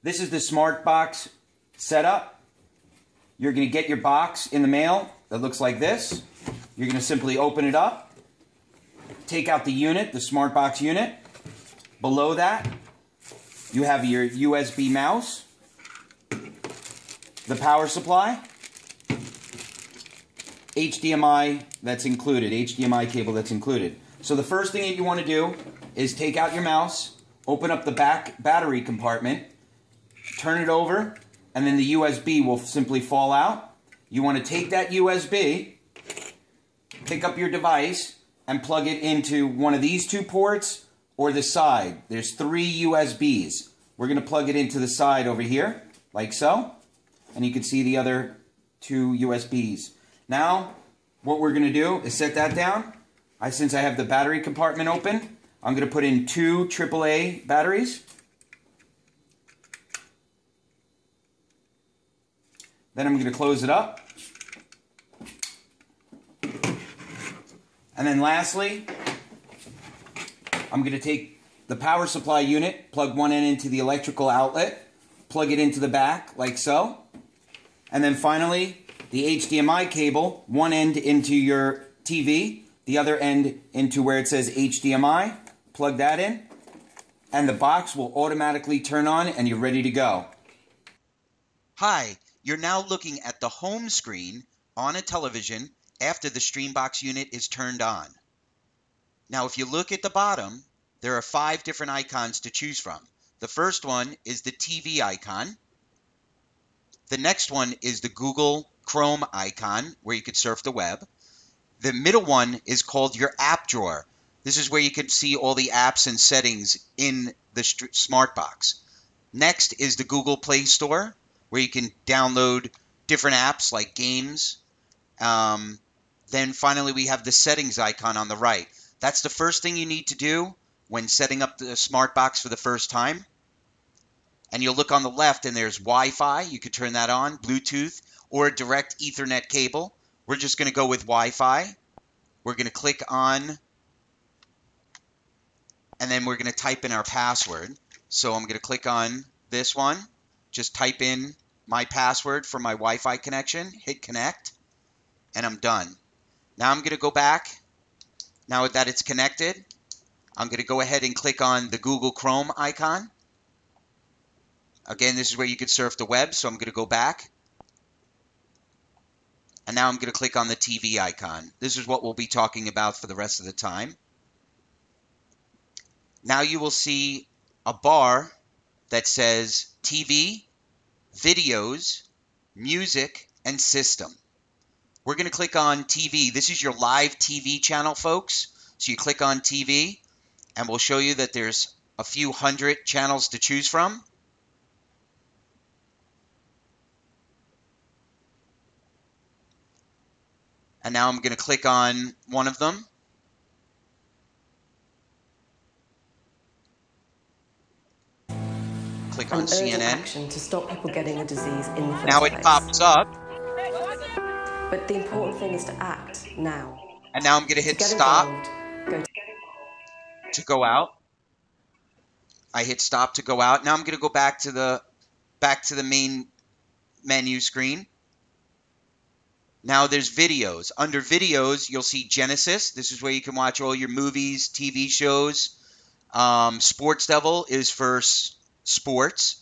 This is the smart box setup. You're going to get your box in the mail that looks like this. You're going to simply open it up, take out the unit, the smart box unit. Below that, you have your USB mouse, the power supply, HDMI that's included, HDMI cable that's included. So the first thing that you want to do is take out your mouse, open up the back battery compartment, turn it over, and then the USB will simply fall out. You want to take that USB, pick up your device, and plug it into one of these two ports or the side. There's three USBs. We're going to plug it into the side over here, like so. And you can see the other two USBs. Now, what we're going to do is set that down. I, since I have the battery compartment open, I'm going to put in two AAA batteries. Then I'm going to close it up. And then lastly, I'm going to take the power supply unit, plug one end into the electrical outlet, plug it into the back like so. And then finally, the HDMI cable, one end into your TV, the other end into where it says HDMI. Plug that in, and the box will automatically turn on and you're ready to go. Hi, you're now looking at the home screen on a television after the Streambox unit is turned on. Now, if you look at the bottom, there are five different icons to choose from. The first one is the TV icon. The next one is the Google Chrome icon where you could surf the web. The middle one is called your app drawer. This is where you can see all the apps and settings in the smart box. Next is the Google Play Store where you can download different apps like games. Um, then finally, we have the settings icon on the right. That's the first thing you need to do when setting up the smart box for the first time. And you'll look on the left and there's Wi-Fi. You could turn that on, Bluetooth, or a direct Ethernet cable. We're just going to go with Wi-Fi. We're going to click on, and then we're going to type in our password. So I'm going to click on this one. Just type in my password for my Wi-Fi connection, hit connect, and I'm done. Now I'm going to go back. Now that it's connected, I'm going to go ahead and click on the Google Chrome icon. Again, this is where you could surf the web, so I'm going to go back. And now I'm going to click on the TV icon. This is what we'll be talking about for the rest of the time. Now you will see a bar that says TV, videos, music, and system. We're going to click on TV. This is your live TV channel, folks. So you click on TV, and we'll show you that there's a few hundred channels to choose from. And now I'm going to click on one of them. Click on CNN. Action to stop people getting the disease in the first Now it place. pops up. But the important thing is to act now. And now I'm going to hit to stop involved, go to to go out. I hit stop to go out. Now I'm going to go back to the back to the main menu screen. Now there's videos. Under videos, you'll see Genesis. This is where you can watch all your movies, TV shows. Um, Sports Devil is for sports.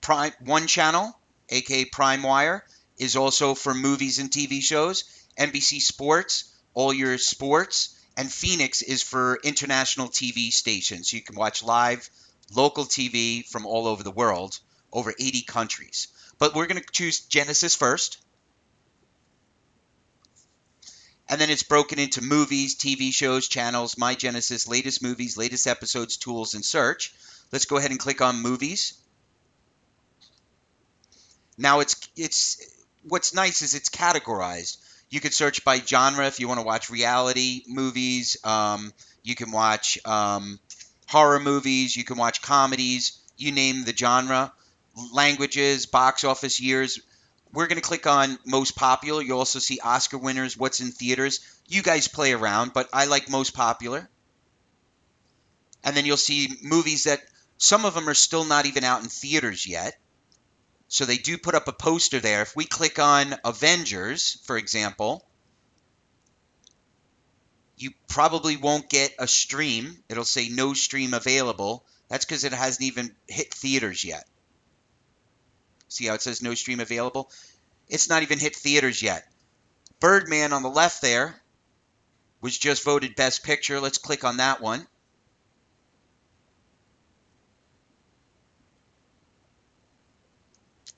Prime One Channel, aka Prime Wire, is also for movies and TV shows. NBC Sports, all your sports. And Phoenix is for international TV stations. You can watch live local TV from all over the world, over 80 countries. But we're going to choose Genesis first. And then it's broken into movies, TV shows, channels, My Genesis, latest movies, latest episodes, tools, and search. Let's go ahead and click on movies. Now it's it's what's nice is it's categorized. You could search by genre if you want to watch reality movies. Um, you can watch um, horror movies. You can watch comedies. You name the genre, languages, box office years. We're going to click on most popular. You'll also see Oscar winners, what's in theaters. You guys play around, but I like most popular. And then you'll see movies that Some of them are still not even out in theaters yet. So they do put up a poster there. If we click on Avengers, for example, you probably won't get a stream. It'll say no stream available. That's because it hasn't even hit theaters yet. See how it says no stream available? It's not even hit theaters yet. Birdman on the left there was just voted Best Picture. Let's click on that one.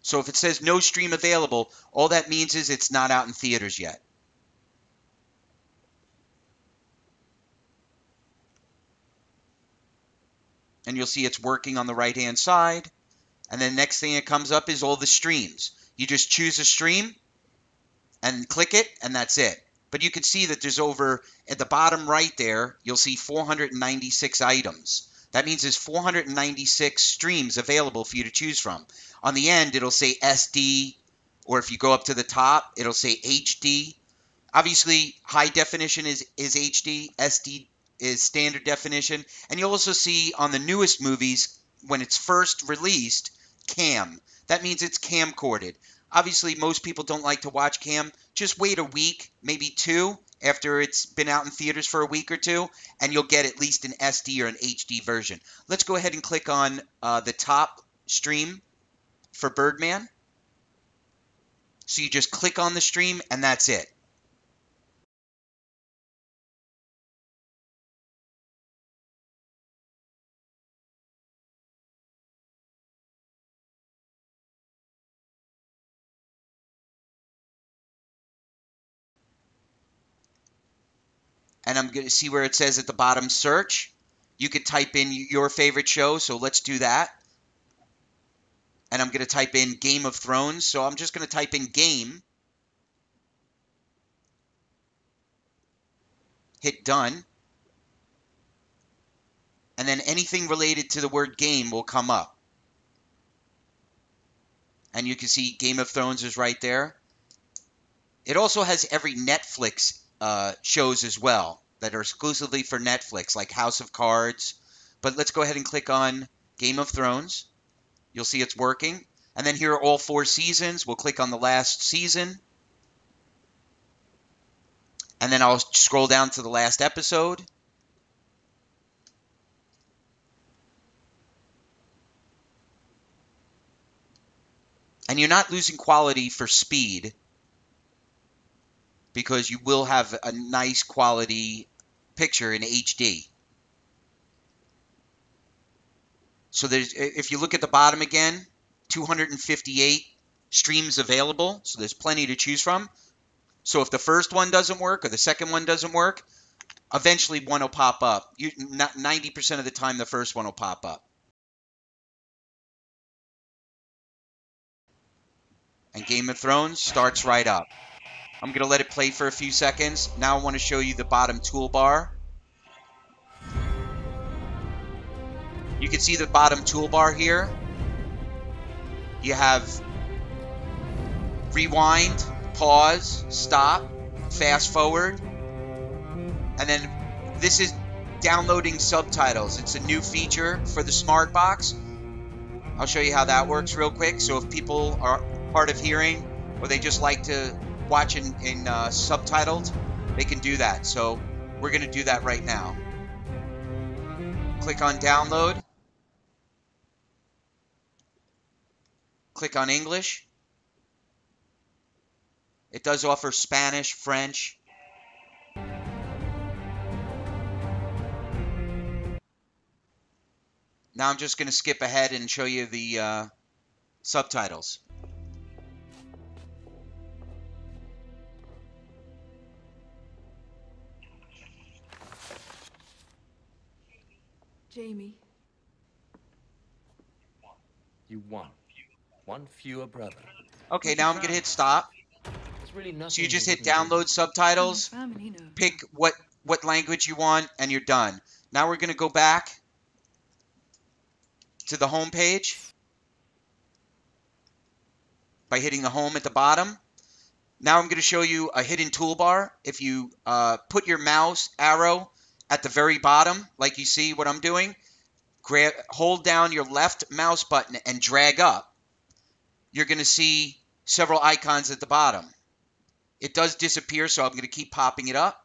So if it says no stream available, all that means is it's not out in theaters yet. And you'll see it's working on the right hand side. And then next thing that comes up is all the streams. You just choose a stream and click it, and that's it. But you can see that there's over at the bottom right there, you'll see 496 items. That means there's 496 streams available for you to choose from. On the end, it'll say SD, or if you go up to the top, it'll say HD. Obviously, high definition is, is HD, SD is standard definition. And you'll also see on the newest movies, when it's first released, cam. That means it's camcorded. Obviously, most people don't like to watch cam. Just wait a week, maybe two, after it's been out in theaters for a week or two, and you'll get at least an SD or an HD version. Let's go ahead and click on uh, the top stream for Birdman. So you just click on the stream, and that's it. And I'm going to see where it says at the bottom search. You could type in your favorite show, so let's do that. And I'm going to type in Game of Thrones, so I'm just going to type in game. Hit done. And then anything related to the word game will come up. And you can see Game of Thrones is right there. It also has every Netflix uh, shows as well that are exclusively for Netflix, like House of Cards. But let's go ahead and click on Game of Thrones. You'll see it's working. And then here are all four seasons. We'll click on the last season. And then I'll scroll down to the last episode. And you're not losing quality for speed because you will have a nice quality picture in HD. So there's if you look at the bottom again, 258 streams available, so there's plenty to choose from. So if the first one doesn't work or the second one doesn't work, eventually one will pop up. You not 90% of the time the first one will pop up. And Game of Thrones starts right up. I'm going to let it play for a few seconds. Now I want to show you the bottom toolbar. You can see the bottom toolbar here. You have rewind, pause, stop, fast forward. And then this is downloading subtitles. It's a new feature for the smart box. I'll show you how that works real quick. So if people are hard of hearing or they just like to watch in, in uh, subtitled, they can do that. So we're going to do that right now. Click on download. Click on English. It does offer Spanish, French. Now I'm just going to skip ahead and show you the uh, subtitles. Jamie. You won. One fewer brother. Okay, now I'm gonna hit stop. There's really nothing. So you just hit wouldn't do. download subtitles, pick what what language you want, and you're done. Now we're gonna go back to the home page by hitting the home at the bottom. Now I'm going to show you a hidden toolbar. If you uh, put your mouse arrow at the very bottom, like you see what I'm doing, grab, hold down your left mouse button and drag up, you're going to see several icons at the bottom. It does disappear, so I'm going to keep popping it up.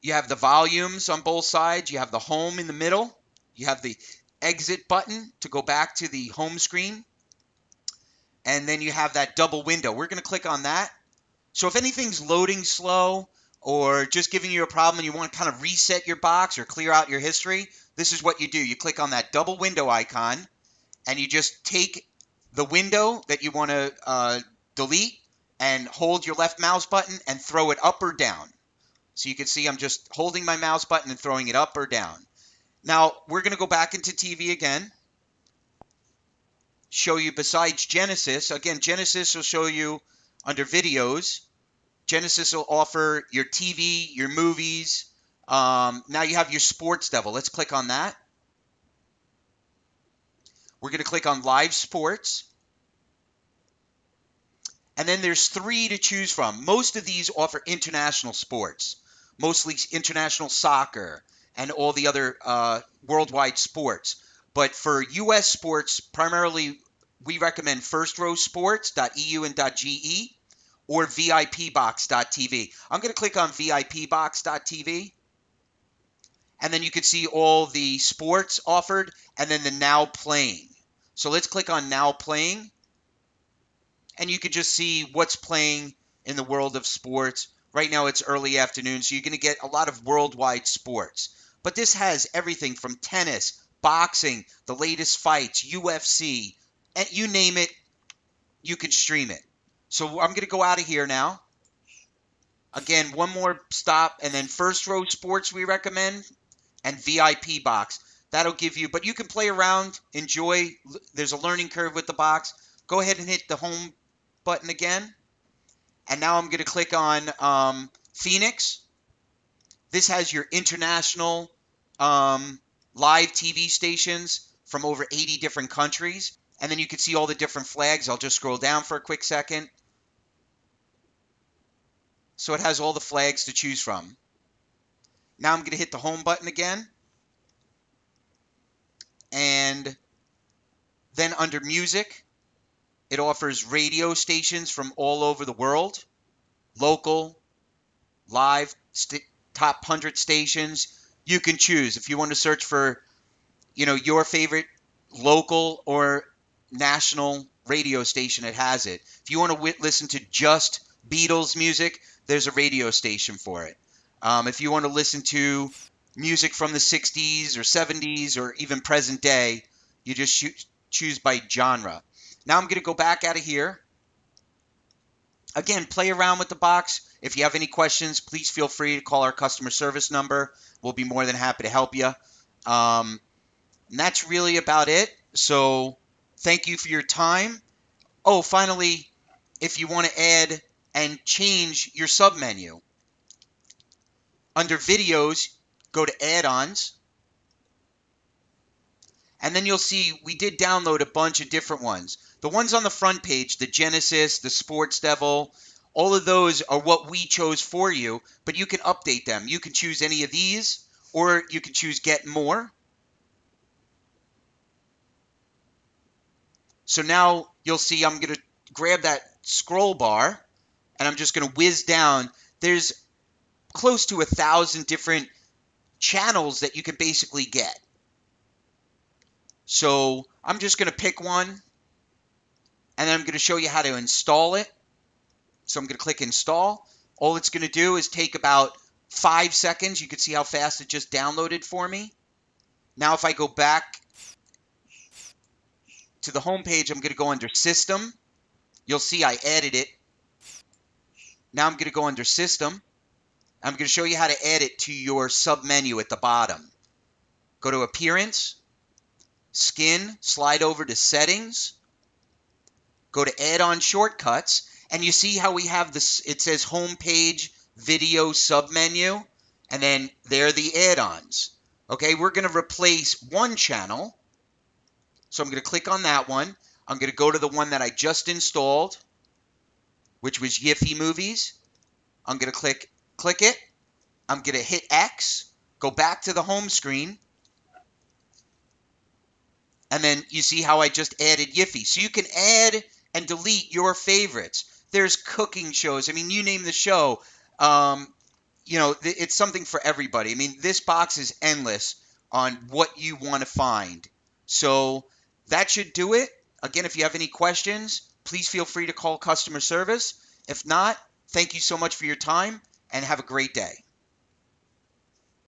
You have the volumes on both sides. You have the home in the middle. You have the exit button to go back to the home screen. And then you have that double window. We're going to click on that. So if anything's loading slow or just giving you a problem and you want to kind of reset your box or clear out your history, this is what you do. You click on that double window icon and you just take the window that you want to uh, delete and hold your left mouse button and throw it up or down. So you can see I'm just holding my mouse button and throwing it up or down. Now we're going to go back into TV again. Show you besides Genesis. Again, Genesis will show you under videos. Genesis will offer your TV, your movies. Um, now you have your Sports Devil. Let's click on that. We're going to click on Live Sports. And then there's three to choose from. Most of these offer international sports, mostly international soccer and all the other uh, worldwide sports. But for U.S. sports, primarily we recommend firstrow.sports.eu and .ge or VIPbox.tv. I'm going to click on VIPbox.tv. And then you can see all the sports offered and then the now playing. So let's click on now playing and you can just see what's playing in the world of sports. Right now it's early afternoon, so you're going to get a lot of worldwide sports. But this has everything from tennis, boxing, the latest fights, UFC, and you name it, you can stream it. So I'm going to go out of here now. Again, one more stop, and then first row sports we recommend, and VIP box. That'll give you, but you can play around, enjoy. There's a learning curve with the box. Go ahead and hit the home button again. And now I'm going to click on um, Phoenix. This has your international um, live TV stations from over 80 different countries. And then you can see all the different flags. I'll just scroll down for a quick second. So it has all the flags to choose from. Now I'm going to hit the home button again. And then under music, it offers radio stations from all over the world, local, live, top 100 stations. You can choose if you want to search for, you know, your favorite local or national radio station, it has it. If you want to listen to just Beatles music, there's a radio station for it. Um, if you want to listen to music from the 60s or 70s or even present day, you just shoot, choose by genre. Now I'm going to go back out of here. Again, play around with the box. If you have any questions, please feel free to call our customer service number. We'll be more than happy to help you. Um, and that's really about it. So thank you for your time. Oh, finally, if you want to add and change your submenu, under videos, go to add-ons. And then you'll see we did download a bunch of different ones. The ones on the front page, the Genesis, the Sports Devil, all of those are what we chose for you, but you can update them. You can choose any of these, or you can choose Get More. So now you'll see I'm going to grab that scroll bar, and I'm just going to whiz down. There's close to a thousand different channels that you can basically get. So I'm just going to pick one and then I'm going to show you how to install it. So I'm going to click install. All it's going to do is take about five seconds. You can see how fast it just downloaded for me. Now if I go back to the home page, I'm going to go under system. You'll see I added it. Now I'm going to go under system. I'm going to show you how to add it to your sub menu at the bottom. Go to appearance, skin, slide over to settings, go to add-on shortcuts, and you see how we have this, it says home page, video submenu, and then there are the add-ons. Okay, we're going to replace one channel. So I'm going to click on that one. I'm going to go to the one that I just installed, which was YIFY Movies. I'm going to click click it. I'm going to hit X, go back to the home screen, And then you see how I just added YIFY. So you can add and delete your favorites. There's cooking shows. I mean, you name the show. Um, you know, it's something for everybody. I mean, this box is endless on what you want to find. So that should do it. Again, if you have any questions, please feel free to call customer service. If not, thank you so much for your time and have a great day.